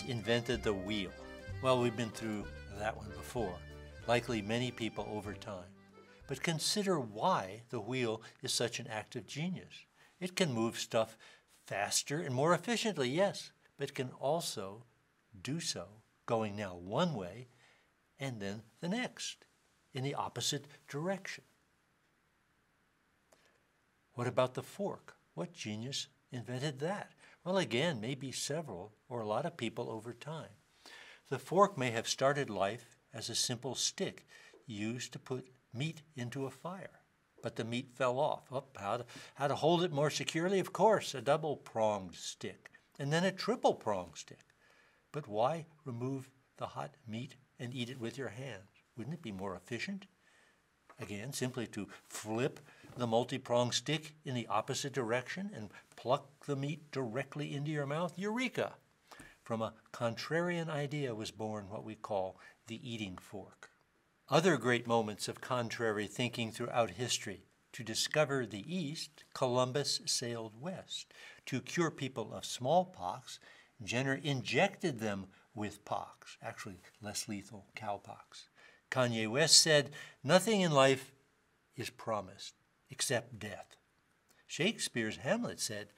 invented the wheel? Well, we've been through that one before, likely many people over time. But consider why the wheel is such an act of genius. It can move stuff faster and more efficiently, yes, but can also do so going now one way and then the next in the opposite direction. What about the fork? What genius invented that? Well, again, maybe several or a lot of people over time. The fork may have started life as a simple stick used to put meat into a fire, but the meat fell off. Oh, how, to, how to hold it more securely? Of course, a double pronged stick, and then a triple pronged stick. But why remove the hot meat and eat it with your hands? Wouldn't it be more efficient? Again, simply to flip the multi-pronged stick in the opposite direction and pluck the meat directly into your mouth. Eureka! From a contrarian idea was born what we call the eating fork. Other great moments of contrary thinking throughout history. To discover the East, Columbus sailed west. To cure people of smallpox, Jenner injected them with pox, actually less lethal cowpox. Kanye West said, Nothing in life is promised except death. Shakespeare's Hamlet said,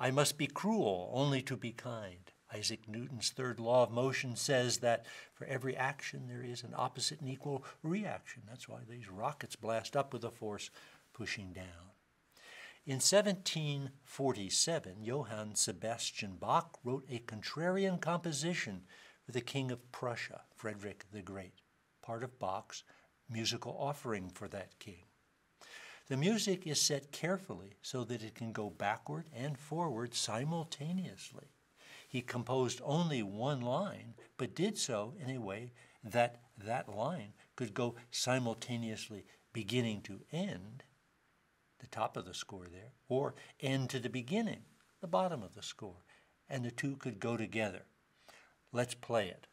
I must be cruel only to be kind. Isaac Newton's third law of motion says that for every action there is an opposite and equal reaction. That's why these rockets blast up with a force pushing down. In 1747, Johann Sebastian Bach wrote a contrarian composition for the King of Prussia, Frederick the Great, part of Bach's musical offering for that king. The music is set carefully so that it can go backward and forward simultaneously. He composed only one line, but did so in a way that that line could go simultaneously beginning to end, the top of the score there, or end to the beginning, the bottom of the score, and the two could go together. Let's play it.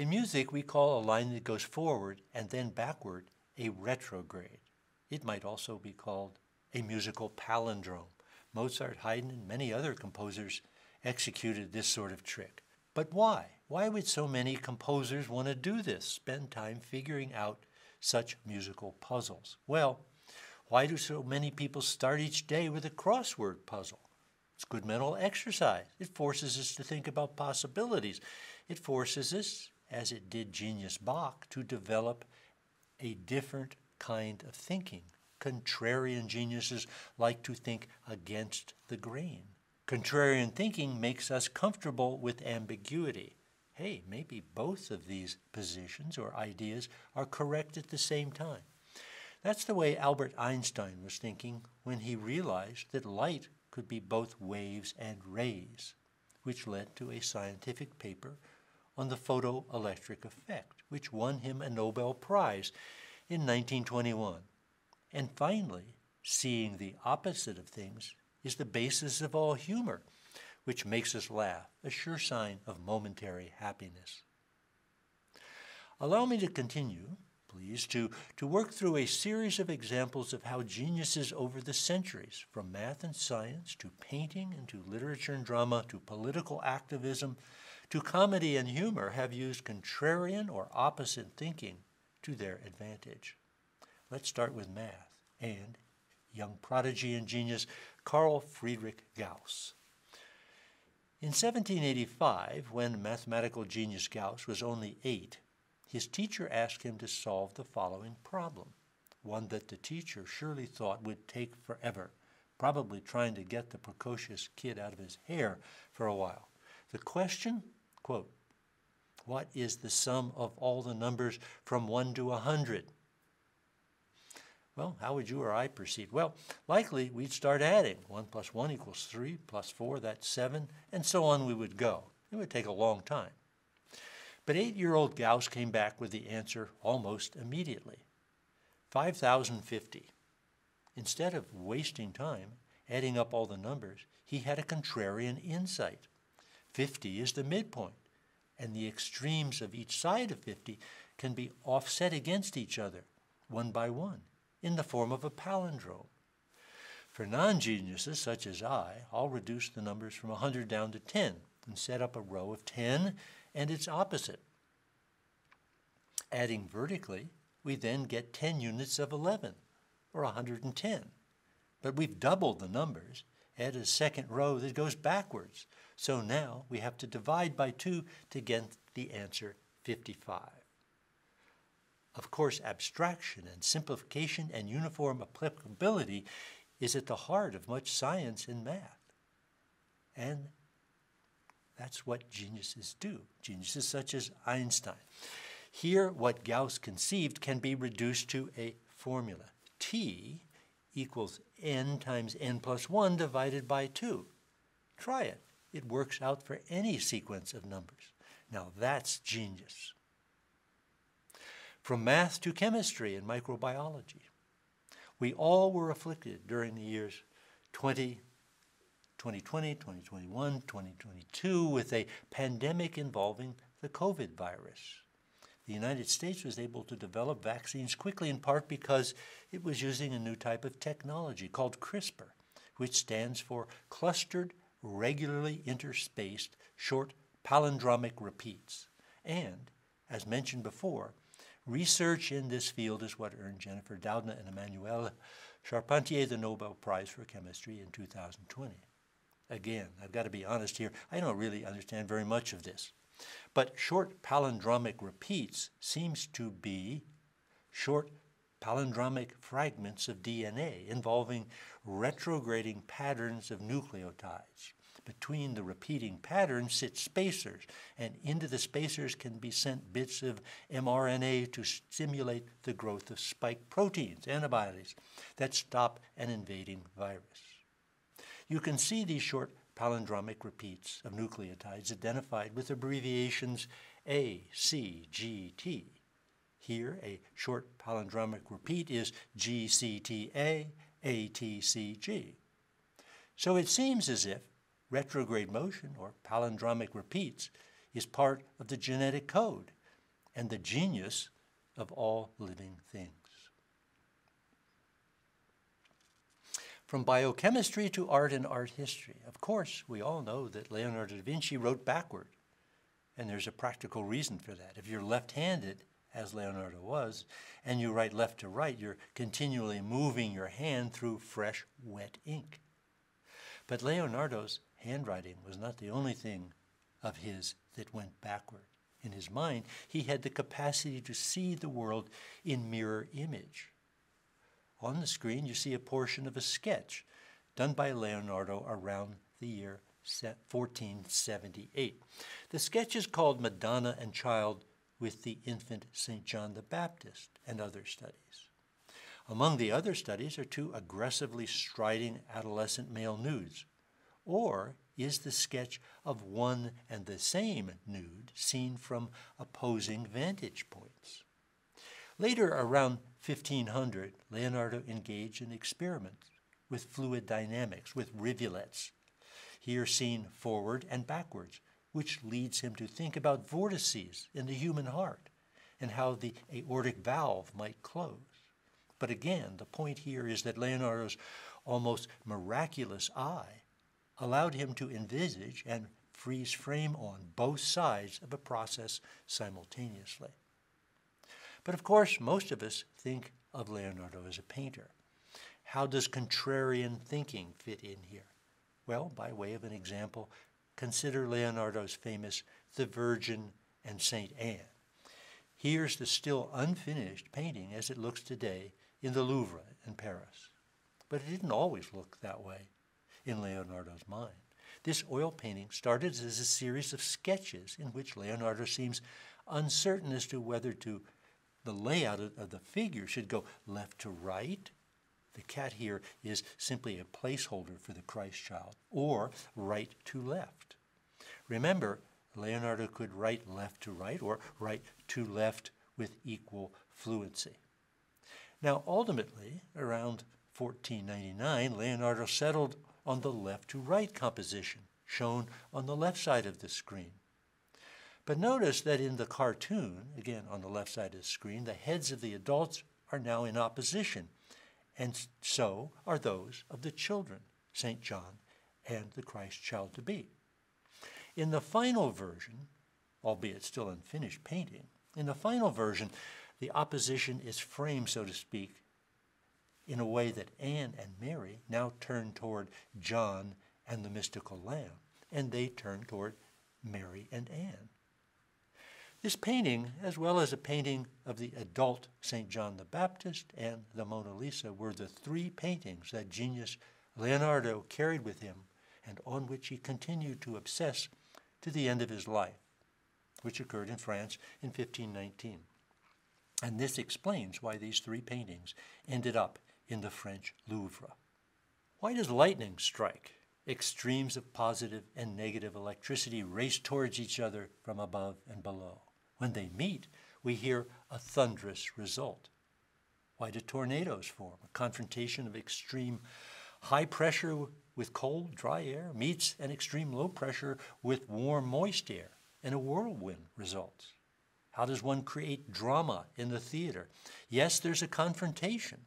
In music, we call a line that goes forward and then backward a retrograde. It might also be called a musical palindrome. Mozart, Haydn, and many other composers executed this sort of trick. But why? Why would so many composers want to do this, spend time figuring out such musical puzzles? Well, why do so many people start each day with a crossword puzzle? It's good mental exercise. It forces us to think about possibilities. It forces us as it did genius Bach, to develop a different kind of thinking. Contrarian geniuses like to think against the grain. Contrarian thinking makes us comfortable with ambiguity. Hey, maybe both of these positions or ideas are correct at the same time. That's the way Albert Einstein was thinking when he realized that light could be both waves and rays, which led to a scientific paper on the photoelectric effect, which won him a Nobel Prize in 1921. And finally, seeing the opposite of things is the basis of all humor, which makes us laugh, a sure sign of momentary happiness. Allow me to continue, please, to, to work through a series of examples of how geniuses over the centuries, from math and science to painting and to literature and drama to political activism to comedy and humor have used contrarian or opposite thinking to their advantage. Let's start with math and young prodigy and genius Carl Friedrich Gauss. In 1785, when mathematical genius Gauss was only eight, his teacher asked him to solve the following problem, one that the teacher surely thought would take forever, probably trying to get the precocious kid out of his hair for a while. The question Quote, what is the sum of all the numbers from 1 to 100? Well, how would you or I proceed? Well, likely we'd start adding. 1 plus 1 equals 3, plus 4, that's 7, and so on we would go. It would take a long time. But eight year old Gauss came back with the answer almost immediately 5050. Instead of wasting time adding up all the numbers, he had a contrarian insight. 50 is the midpoint, and the extremes of each side of 50 can be offset against each other, one by one, in the form of a palindrome. For non geniuses such as I, I'll reduce the numbers from 100 down to 10 and set up a row of 10 and its opposite. Adding vertically, we then get 10 units of 11, or 110. But we've doubled the numbers, add a second row that goes backwards. So now we have to divide by 2 to get the answer 55. Of course, abstraction and simplification and uniform applicability is at the heart of much science and math. And that's what geniuses do, geniuses such as Einstein. Here, what Gauss conceived can be reduced to a formula. T equals n times n plus 1 divided by 2. Try it. It works out for any sequence of numbers. Now that's genius. From math to chemistry and microbiology, we all were afflicted during the years 20, 2020, 2021, 2022 with a pandemic involving the COVID virus. The United States was able to develop vaccines quickly in part because it was using a new type of technology called CRISPR, which stands for Clustered Regularly Interspaced Short Palindromic Repeats. And, as mentioned before, research in this field is what earned Jennifer Doudna and Emmanuelle Charpentier the Nobel Prize for Chemistry in 2020. Again, I've got to be honest here, I don't really understand very much of this. But short palindromic repeats seems to be short palindromic fragments of DNA involving retrograding patterns of nucleotides. Between the repeating patterns sit spacers, and into the spacers can be sent bits of mRNA to stimulate the growth of spike proteins, antibodies, that stop an invading virus. You can see these short palindromic repeats of nucleotides identified with abbreviations A, C, G, T. Here, a short palindromic repeat is GCTA, ATCG. So it seems as if retrograde motion, or palindromic repeats, is part of the genetic code and the genius of all living things. From biochemistry to art and art history. Of course, we all know that Leonardo da Vinci wrote backward, and there's a practical reason for that. If you're left handed, as Leonardo was, and you write left to right, you're continually moving your hand through fresh, wet ink. But Leonardo's handwriting was not the only thing of his that went backward. In his mind, he had the capacity to see the world in mirror image. On the screen, you see a portion of a sketch done by Leonardo around the year 1478. The sketch is called Madonna and Child with the infant St. John the Baptist and other studies. Among the other studies are two aggressively striding adolescent male nudes. Or is the sketch of one and the same nude seen from opposing vantage points? Later, around 1500, Leonardo engaged in experiments with fluid dynamics, with rivulets, here seen forward and backwards, which leads him to think about vortices in the human heart and how the aortic valve might close. But again, the point here is that Leonardo's almost miraculous eye allowed him to envisage and freeze frame on both sides of a process simultaneously. But of course, most of us think of Leonardo as a painter. How does contrarian thinking fit in here? Well, by way of an example, consider Leonardo's famous The Virgin and St. Anne. Here's the still unfinished painting as it looks today in the Louvre in Paris. But it didn't always look that way in Leonardo's mind. This oil painting started as a series of sketches in which Leonardo seems uncertain as to whether to the layout of the figure should go left to right. The cat here is simply a placeholder for the Christ child, or right to left. Remember, Leonardo could write left to right or right to left with equal fluency. Now, ultimately, around 1499, Leonardo settled on the left to right composition, shown on the left side of the screen. But notice that in the cartoon, again on the left side of the screen, the heads of the adults are now in opposition, and so are those of the children, St. John and the Christ child to be. In the final version, albeit still unfinished painting, in the final version, the opposition is framed, so to speak, in a way that Anne and Mary now turn toward John and the mystical lamb, and they turn toward Mary and Anne. This painting, as well as a painting of the adult St. John the Baptist and the Mona Lisa, were the three paintings that genius Leonardo carried with him and on which he continued to obsess to the end of his life, which occurred in France in 1519. And this explains why these three paintings ended up in the French Louvre. Why does lightning strike? Extremes of positive and negative electricity race towards each other from above and below. When they meet, we hear a thunderous result. Why do tornadoes form? A confrontation of extreme high pressure with cold, dry air meets an extreme low pressure with warm, moist air, and a whirlwind results. How does one create drama in the theater? Yes, there's a confrontation,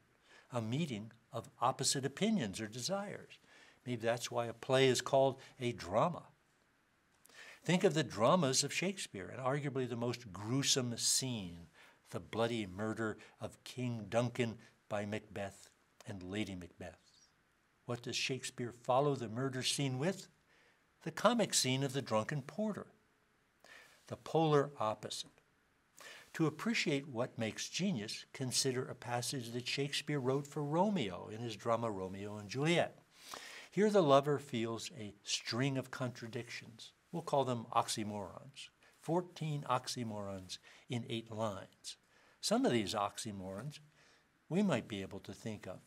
a meeting of opposite opinions or desires. Maybe that's why a play is called a drama. Think of the dramas of Shakespeare, and arguably the most gruesome scene, the bloody murder of King Duncan by Macbeth and Lady Macbeth. What does Shakespeare follow the murder scene with? The comic scene of the drunken porter. The polar opposite. To appreciate what makes genius, consider a passage that Shakespeare wrote for Romeo in his drama Romeo and Juliet. Here the lover feels a string of contradictions We'll call them oxymorons. 14 oxymorons in eight lines. Some of these oxymorons we might be able to think of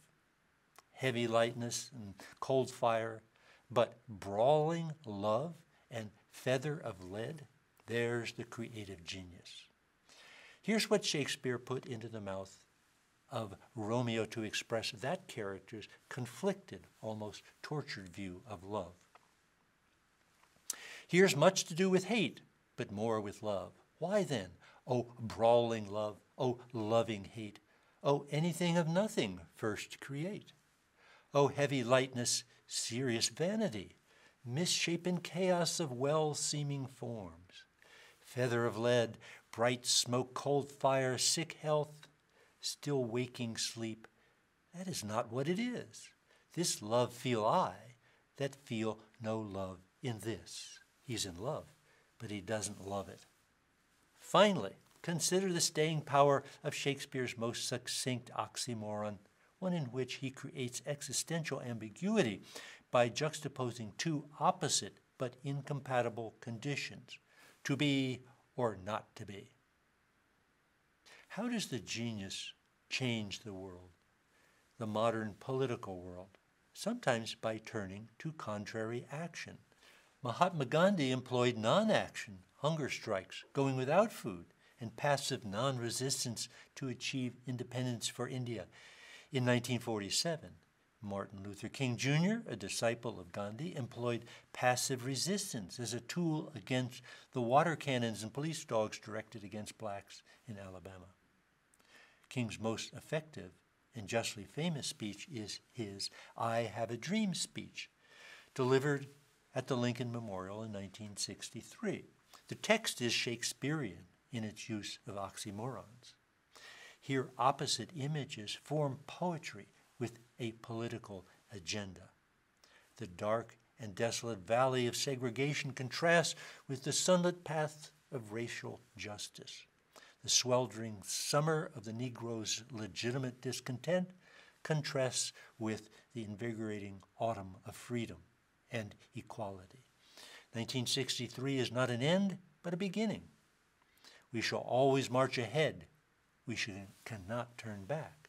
heavy lightness and cold fire, but brawling love and feather of lead, there's the creative genius. Here's what Shakespeare put into the mouth of Romeo to express that character's conflicted, almost tortured view of love. Here's much to do with hate, but more with love. Why then, O brawling love, O loving hate, O anything of nothing first create? O heavy lightness, serious vanity, misshapen chaos of well seeming forms, feather of lead, bright smoke, cold fire, sick health, still waking sleep. That is not what it is. This love feel I, that feel no love in this. He's in love, but he doesn't love it. Finally, consider the staying power of Shakespeare's most succinct oxymoron, one in which he creates existential ambiguity by juxtaposing two opposite but incompatible conditions to be or not to be. How does the genius change the world, the modern political world? Sometimes by turning to contrary action. Mahatma Gandhi employed non action, hunger strikes, going without food, and passive non resistance to achieve independence for India. In 1947, Martin Luther King Jr., a disciple of Gandhi, employed passive resistance as a tool against the water cannons and police dogs directed against blacks in Alabama. King's most effective and justly famous speech is his I Have a Dream speech, delivered at the Lincoln Memorial in 1963. The text is Shakespearean in its use of oxymorons. Here, opposite images form poetry with a political agenda. The dark and desolate valley of segregation contrasts with the sunlit path of racial justice. The sweltering summer of the Negro's legitimate discontent contrasts with the invigorating autumn of freedom and equality. 1963 is not an end, but a beginning. We shall always march ahead. We should, cannot turn back.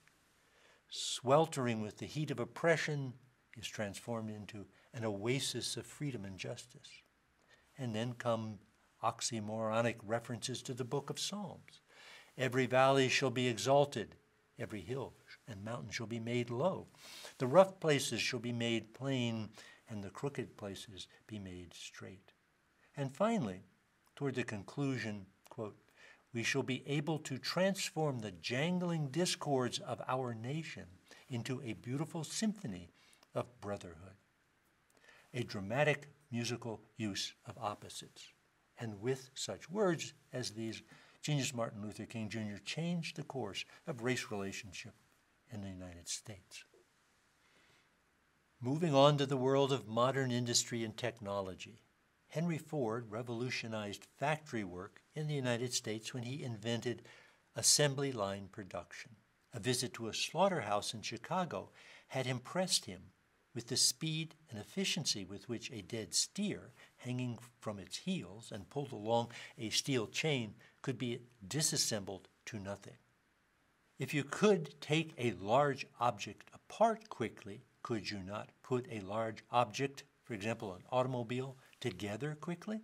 Sweltering with the heat of oppression is transformed into an oasis of freedom and justice. And then come oxymoronic references to the book of Psalms. Every valley shall be exalted, every hill and mountain shall be made low. The rough places shall be made plain, and the crooked places be made straight. And finally, toward the conclusion, quote, we shall be able to transform the jangling discords of our nation into a beautiful symphony of brotherhood. A dramatic musical use of opposites. And with such words as these, Genius Martin Luther King Jr. changed the course of race relationship in the United States. Moving on to the world of modern industry and technology, Henry Ford revolutionized factory work in the United States when he invented assembly line production. A visit to a slaughterhouse in Chicago had impressed him with the speed and efficiency with which a dead steer, hanging from its heels and pulled along a steel chain, could be disassembled to nothing. If you could take a large object apart quickly, could you not put a large object, for example, an automobile, together quickly?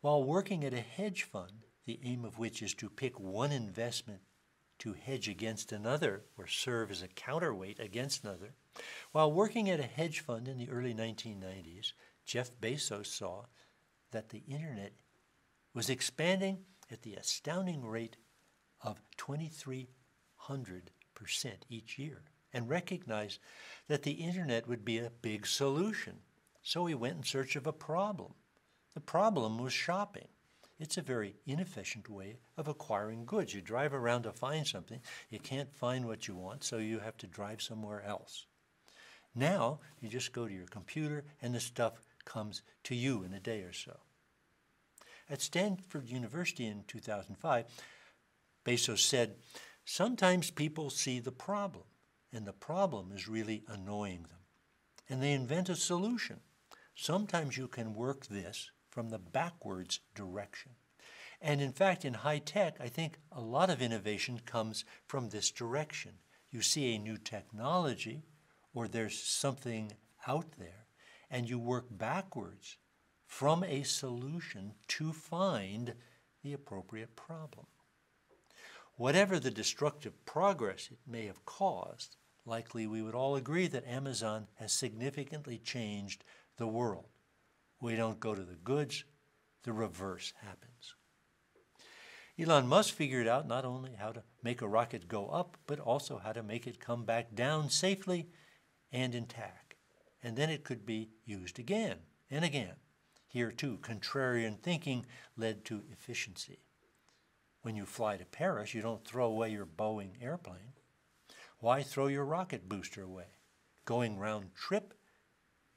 While working at a hedge fund, the aim of which is to pick one investment to hedge against another or serve as a counterweight against another, while working at a hedge fund in the early 1990s, Jeff Bezos saw that the internet was expanding at the astounding rate of 2,300% each year and recognized that the internet would be a big solution. So he went in search of a problem. The problem was shopping. It's a very inefficient way of acquiring goods. You drive around to find something, you can't find what you want, so you have to drive somewhere else. Now, you just go to your computer and the stuff comes to you in a day or so. At Stanford University in 2005, Bezos said, Sometimes people see the problem, and the problem is really annoying them. And they invent a solution. Sometimes you can work this from the backwards direction. And in fact, in high tech, I think a lot of innovation comes from this direction. You see a new technology, or there's something out there, and you work backwards from a solution to find the appropriate problem. Whatever the destructive progress it may have caused, likely we would all agree that Amazon has significantly changed the world. We don't go to the goods, the reverse happens. Elon Musk figured out not only how to make a rocket go up, but also how to make it come back down safely and intact. And then it could be used again and again. Here, too, contrarian thinking led to efficiency. When you fly to Paris, you don't throw away your Boeing airplane. Why throw your rocket booster away? Going round trip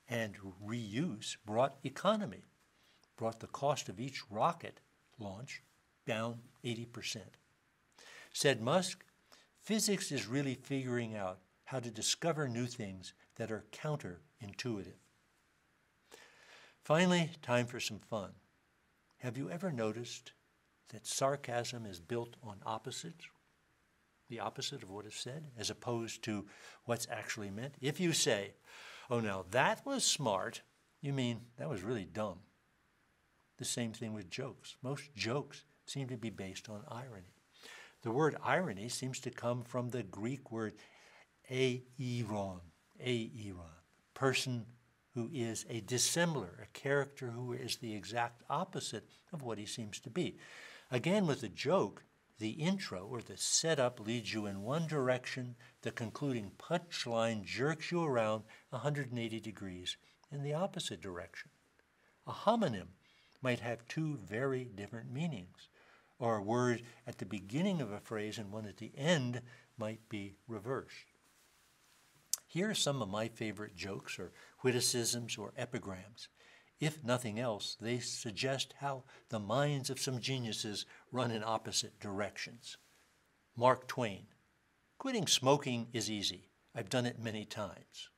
and reuse brought economy, brought the cost of each rocket launch down 80%. Said Musk, physics is really figuring out how to discover new things that are counterintuitive. Finally, time for some fun. Have you ever noticed that sarcasm is built on opposites, the opposite of what is said, as opposed to what's actually meant. If you say, oh, now that was smart, you mean that was really dumb. The same thing with jokes. Most jokes seem to be based on irony. The word irony seems to come from the Greek word eiron, eiron, person who is a dissembler, a character who is the exact opposite of what he seems to be. Again, with a joke, the intro or the setup leads you in one direction, the concluding punchline jerks you around 180 degrees in the opposite direction. A homonym might have two very different meanings, or a word at the beginning of a phrase and one at the end might be reversed. Here are some of my favorite jokes or witticisms or epigrams. If nothing else, they suggest how the minds of some geniuses run in opposite directions. Mark Twain Quitting smoking is easy. I've done it many times.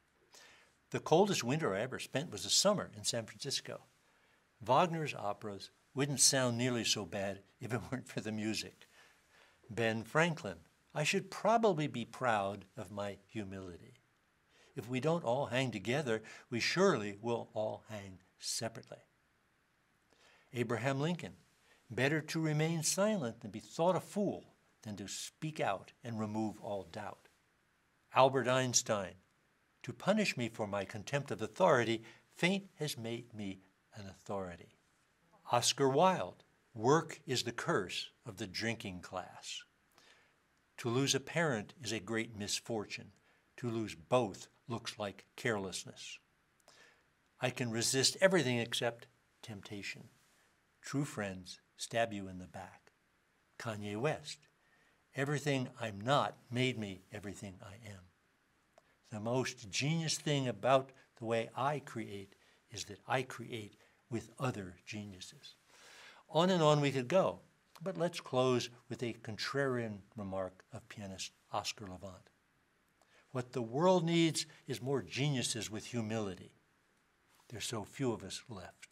The coldest winter I ever spent was a summer in San Francisco. Wagner's operas wouldn't sound nearly so bad if it weren't for the music. Ben Franklin I should probably be proud of my humility. If we don't all hang together, we surely will all hang separately. Abraham Lincoln, better to remain silent than be thought a fool than to speak out and remove all doubt. Albert Einstein, to punish me for my contempt of authority, fate has made me an authority. Oscar Wilde, work is the curse of the drinking class. To lose a parent is a great misfortune. To lose both looks like carelessness. I can resist everything except temptation. True friends stab you in the back. Kanye West, everything I'm not made me everything I am. The most genius thing about the way I create is that I create with other geniuses. On and on we could go, but let's close with a contrarian remark of pianist Oscar Levant. What the world needs is more geniuses with humility. There's so few of us left.